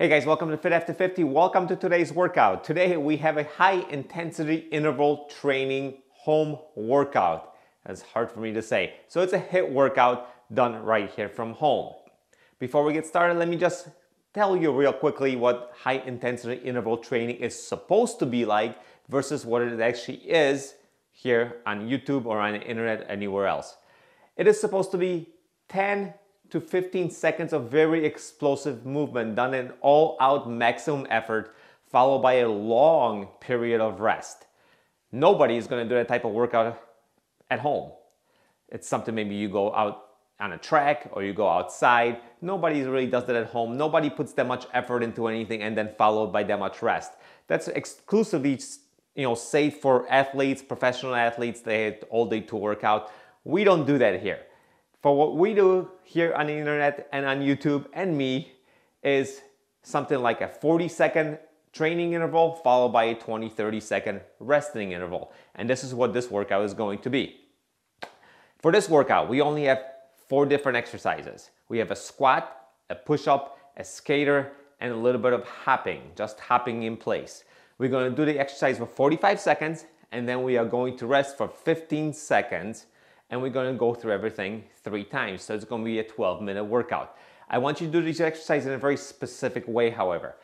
Hey guys, welcome to Fit After 50. Welcome to today's workout. Today we have a high intensity interval training home workout. That's hard for me to say. So it's a HIIT workout done right here from home. Before we get started, let me just tell you real quickly what high intensity interval training is supposed to be like versus what it actually is here on YouTube or on the internet anywhere else. It is supposed to be 10 to 15 seconds of very explosive movement done in all out maximum effort, followed by a long period of rest. Nobody is gonna do that type of workout at home. It's something maybe you go out on a track or you go outside. Nobody really does that at home. Nobody puts that much effort into anything and then followed by that much rest. That's exclusively you know safe for athletes, professional athletes. They have all day to work out. We don't do that here. For what we do here on the internet and on YouTube and me is something like a 40 second training interval followed by a 20 30 second resting interval. And this is what this workout is going to be. For this workout, we only have four different exercises. We have a squat, a push up, a skater, and a little bit of hopping, just hopping in place. We're gonna do the exercise for 45 seconds and then we are going to rest for 15 seconds and we're gonna go through everything three times. So it's gonna be a 12 minute workout. I want you to do these exercises in a very specific way, however.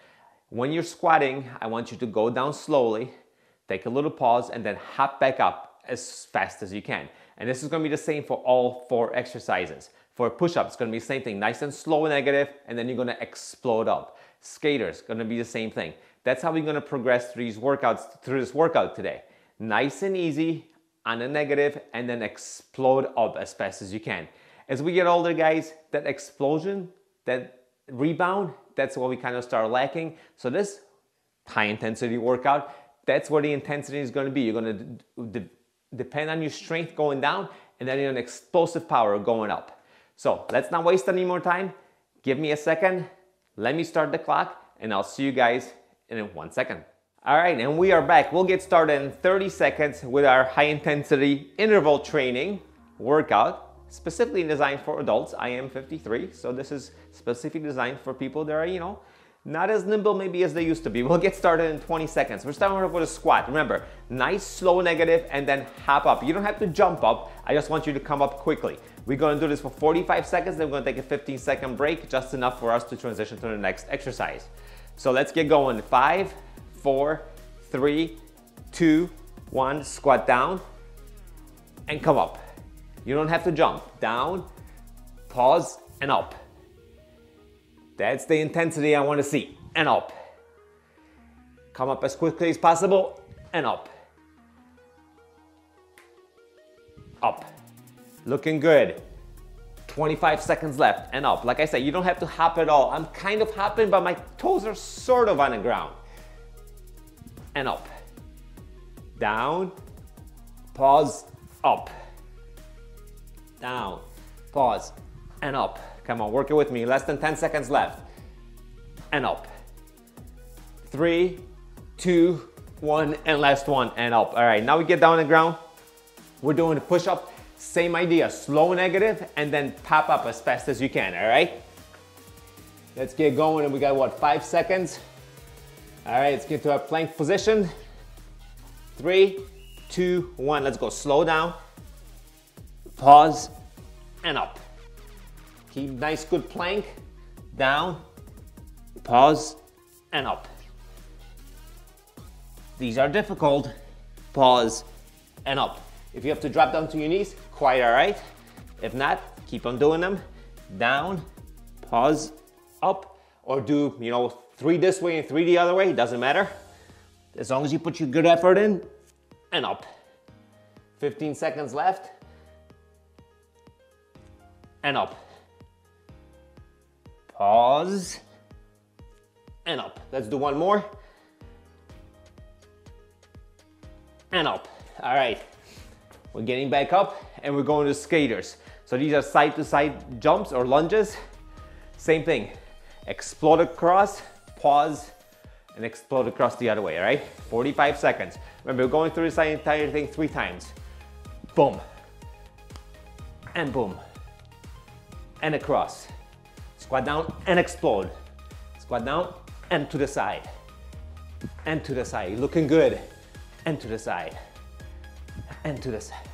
When you're squatting, I want you to go down slowly, take a little pause, and then hop back up as fast as you can. And this is gonna be the same for all four exercises. For push-up, it's gonna be the same thing, nice and slow negative, and then you're gonna explode up. Skaters, gonna be the same thing. That's how we're gonna progress through these workouts, through this workout today. Nice and easy, on a negative and then explode up as fast as you can. As we get older, guys, that explosion, that rebound, that's what we kind of start lacking. So this high intensity workout, that's where the intensity is going to be. You're going to de- depend on your strength going down and then an explosive power going up. So let's not waste any more time. Give me a second. Let me start the clock and I'll see you guys in one second. All right, and we are back. We'll get started in 30 seconds with our high intensity interval training workout, specifically designed for adults. I am 53, so this is specifically designed for people that are, you know, not as nimble maybe as they used to be. We'll get started in 20 seconds. We're starting off with a squat. Remember, nice, slow negative, and then hop up. You don't have to jump up. I just want you to come up quickly. We're gonna do this for 45 seconds, then we're gonna take a 15 second break, just enough for us to transition to the next exercise. So let's get going. Five, four, three, two, one. Squat down and come up. You don't have to jump. Down, pause, and up. That's the intensity I want to see. And up. Come up as quickly as possible and up. Up. Looking good. 25 seconds left and up. Like I said, you don't have to hop at all. I'm kind of hopping, but my toes are sort of on the ground and up. Down, pause, up. Down, pause, and up. Come on, work it with me. Less than 10 seconds left. And up. Three, two, one, and last one, and up. All right, now we get down on the ground. We're doing a push-up. Same idea, slow negative, and then pop up as fast as you can, all right? Let's get going, and we got, what, five seconds? All right, let's get to our plank position. Three, two, one. Let's go. Slow down. Pause and up. Keep nice, good plank. Down, pause, and up. These are difficult. Pause and up. If you have to drop down to your knees, quite all right. If not, keep on doing them. Down, pause, up, or do, you know, three this way and three the other way, doesn't matter. As long as you put your good effort in and up. 15 seconds left and up. Pause and up. Let's do one more. And up. All right. We're getting back up and we're going to skaters. So these are side to side jumps or lunges. Same thing. Explode across, pause, and explode across the other way, all right? 45 seconds. Remember, we're going through this entire thing three times. Boom. And boom. And across. Squat down and explode. Squat down and to the side. And to the side. Looking good. And to the side. And to the side.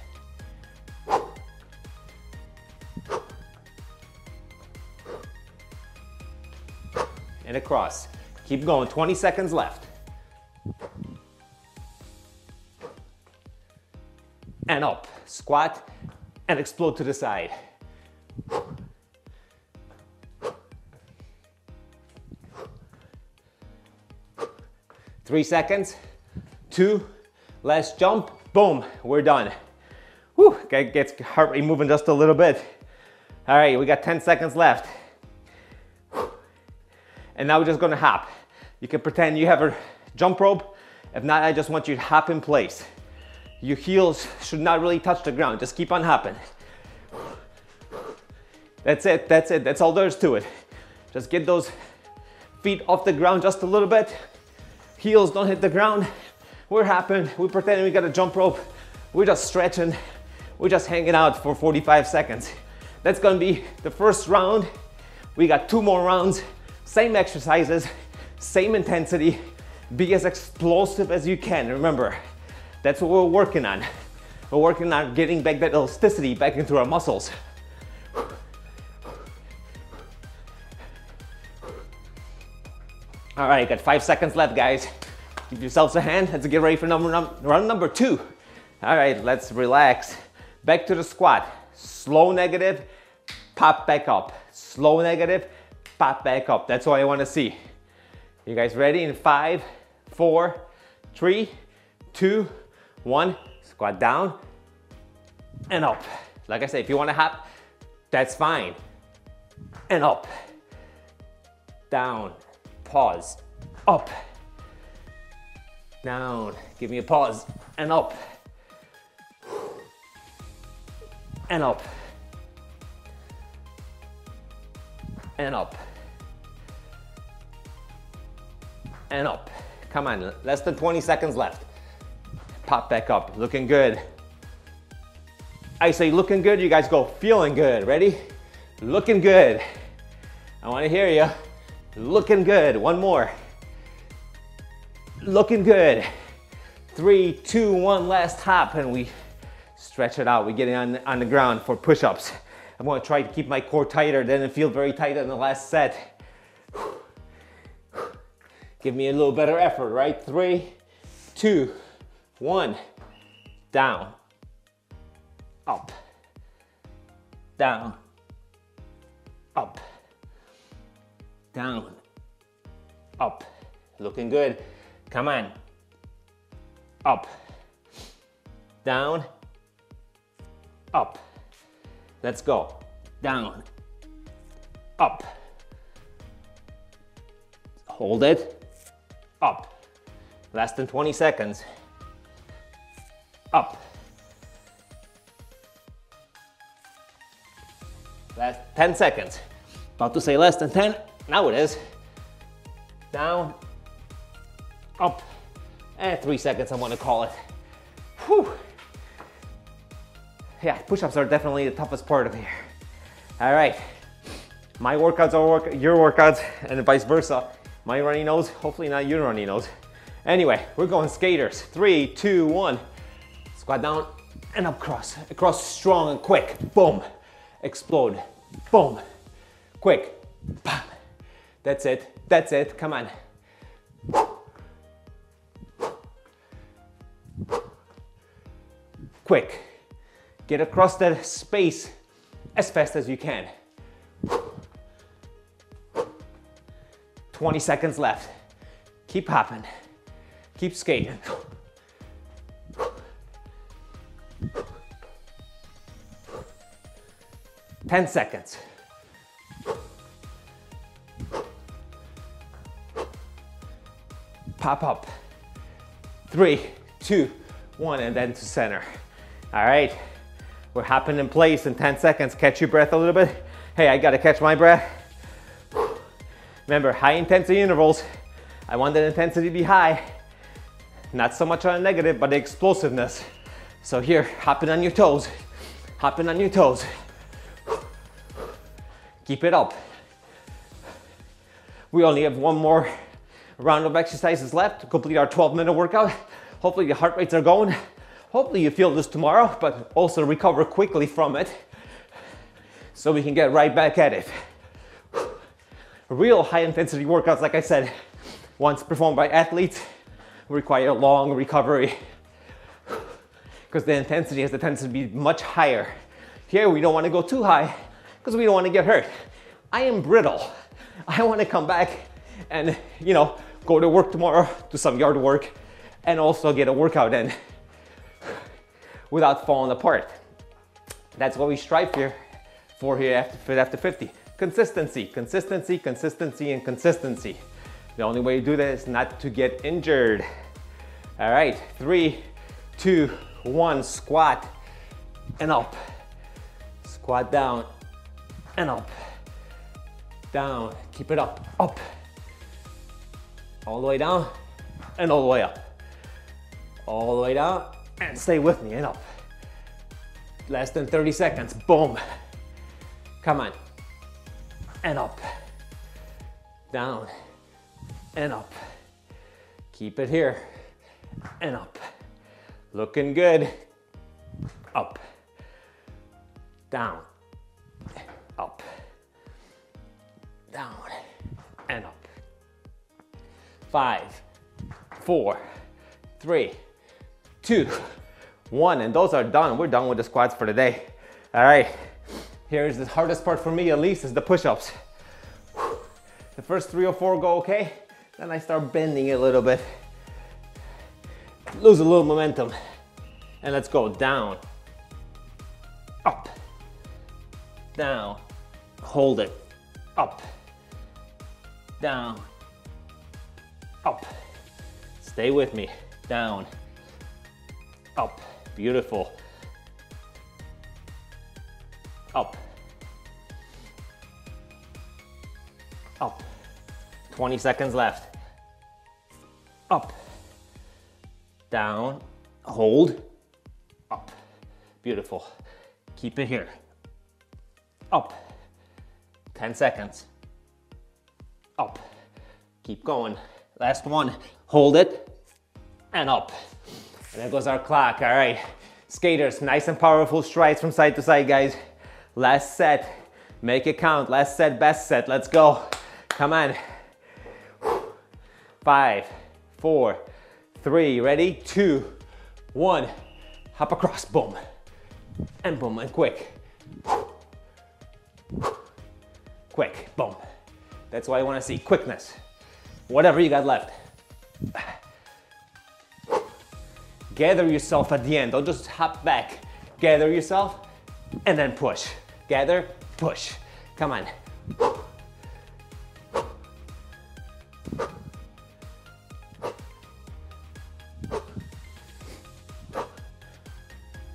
And across. Keep going. 20 seconds left. And up. Squat and explode to the side. Three seconds, two, let's jump, boom, we're done. Whew, gets heart rate moving just a little bit. All right, we got 10 seconds left. And now we're just gonna hop. You can pretend you have a jump rope. If not, I just want you to hop in place. Your heels should not really touch the ground. Just keep on hopping. That's it, that's it, that's all there is to it. Just get those feet off the ground just a little bit heels don't hit the ground. We're hopping, we're pretending we got a jump rope. We're just stretching, we're just hanging out for 45 seconds. That's gonna be the first round. We got two more rounds, same exercises, same intensity. Be as explosive as you can. Remember, that's what we're working on. We're working on getting back that elasticity back into our muscles. All right, got five seconds left, guys. Give yourselves a hand. Let's get ready for number num round number two. All right, let's relax. Back to the squat. Slow negative, pop back up. Slow negative, pop back up. That's what I wanna see. You guys ready? In five, four, three, two, one. Squat down and up. Like I said, if you wanna hop, that's fine. And up, down, pause, up, down, give me a pause, and up, and up, and up, and up. Come on, less than 20 seconds left. Pop back up, looking good. I say looking good, you guys go feeling good. Ready? Looking good. I wanna hear you. Looking good. One more. Looking good. Three, two, one, last hop, and we stretch it out. We get it on, on the ground for push-ups. I'm gonna try to keep my core tighter. Didn't feel very tight in the last set. Give me a little better effort, right? Three, two, one. Down, up, down, up. Down, up, looking good. Come on, up, down, up. Let's go, down, up. Hold it, up. Less than 20 seconds. Up. Last 10 seconds. About to say less than 10. Now it is. Down, up, and three seconds, I'm gonna call it. Whew. Yeah, push-ups are definitely the toughest part of here. All right, my workouts are work your workouts and vice versa. My runny nose, hopefully not your runny nose. Anyway, we're going skaters. Three, two, one. Squat down and up cross. Across strong and quick. Boom. Explode. Boom. Quick. Bam. That's it. That's it. Come on. Quick. Get across that space as fast as you can. 20 seconds left. Keep hopping. Keep skating. Ten seconds. pop up. Three, two, one, and then to center. All right, we're hopping in place in 10 seconds. Catch your breath a little bit. Hey, I gotta catch my breath. Remember, high intensity intervals. I want that intensity to be high. Not so much on a negative, but the explosiveness. So here, hopping on your toes, hopping on your toes. Keep it up. We only have one more round of exercises left to complete our 12 minute workout. Hopefully your heart rates are going. Hopefully you feel this tomorrow, but also recover quickly from it so we can get right back at it. Real high intensity workouts, like I said, once performed by athletes, require long recovery because the intensity has the tendency to be much higher. Here we don't want to go too high because we don't want to get hurt. I am brittle. I want to come back and, you know, go to work tomorrow, do some yard work, and also get a workout in without falling apart. That's what we strive here for here after, after 50. Consistency, consistency, consistency, and consistency. The only way to do that is not to get injured. All right, three, two, one, squat and up. Squat down and up. Down, keep it up, up. All the way down and all the way up. All the way down and stay with me and up. Less than 30 seconds, boom. Come on. And up. Down and up. Keep it here and up. Looking good. Up. Down. Up. Down. And up. Five, four, three, two, one. And those are done. We're done with the squats for today. All right. Here's the hardest part for me, at least, is the push-ups. The first three or four go okay. Then I start bending it a little bit. Lose a little momentum. And let's go down, up, down, hold it, up, down, up. Stay with me, down, up, beautiful up, up. 20 seconds left. Up, down, hold, up. Beautiful. Keep it here. Up. 10 seconds. Up. Keep going. Last one. Hold it and up. And there goes our clock. All right. Skaters, nice and powerful strides from side to side, guys. Last set. Make it count. Last set, best set. Let's go. Come on. Five, four, three. Ready? Two, one. Hop across. Boom. And boom. And quick. Quick. Boom. That's why I want to see. Quickness. Whatever you got left. Gather yourself at the end. Don't just hop back. Gather yourself and then push. Push. Come on.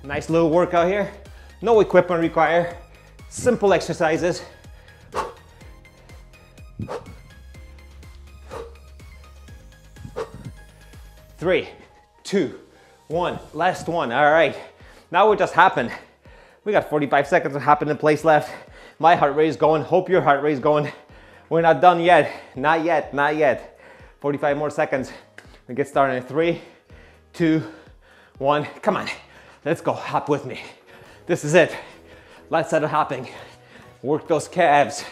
Nice little workout here. No equipment required. Simple exercises. Three, two, one. Last one. All right. Now what just happened? We got 45 seconds of happen in place left. My heart rate is going. Hope your heart rate is going. We're not done yet. Not yet. Not yet. 45 more seconds. We get started in three, two, one. Come on. Let's go. Hop with me. This is it. Last set of hopping. Work those calves.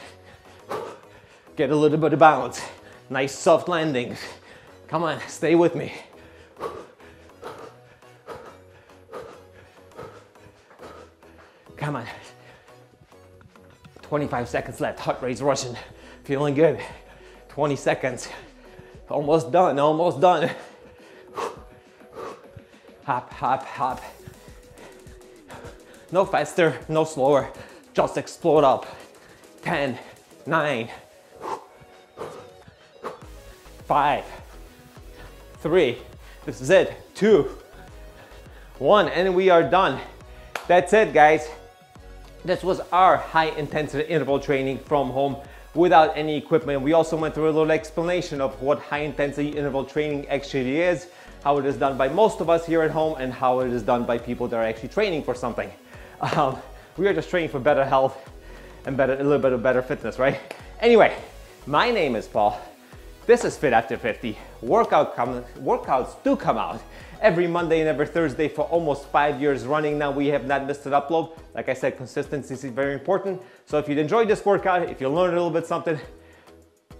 Get a little bit of balance. Nice soft landings. Come on. Stay with me. Come on. 25 seconds left. Heart rate's rushing. Feeling good. 20 seconds. Almost done. Almost done. Hop, hop, hop. No faster, no slower. Just explode up. 10, 9, 5, 3, this is it, 2, 1, and we are done. That's it, guys. This was our high intensity interval training from home without any equipment. We also went through a little explanation of what high intensity interval training actually is, how it is done by most of us here at home, and how it is done by people that are actually training for something. Um, we are just training for better health and better, a little bit of better fitness, right? Anyway, My name is Paul. This is Fit After 50. Workout come, workouts do come out every Monday and every Thursday for almost five years running now. We have not missed an upload. Like I said, consistency is very important. So if you enjoyed this workout, if you learned a little bit something,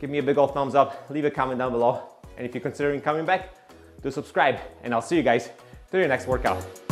give me a big old thumbs up, leave a comment down below. And if you're considering coming back, do subscribe and I'll see you guys through your next workout.